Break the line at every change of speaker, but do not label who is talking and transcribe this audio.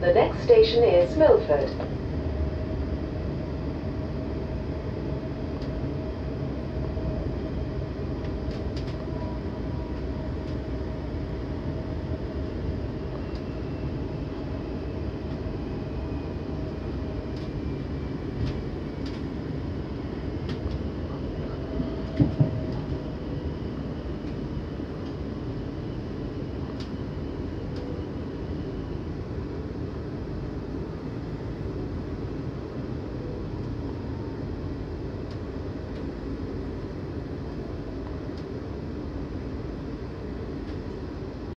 The next station is Milford.